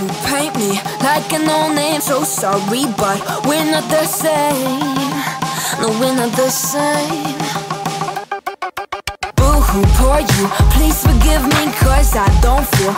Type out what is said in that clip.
Who paint me like an old name. So sorry, but we're not the same. No, we're not the same. Boo-hoo, poor you. Please forgive me, cause I don't feel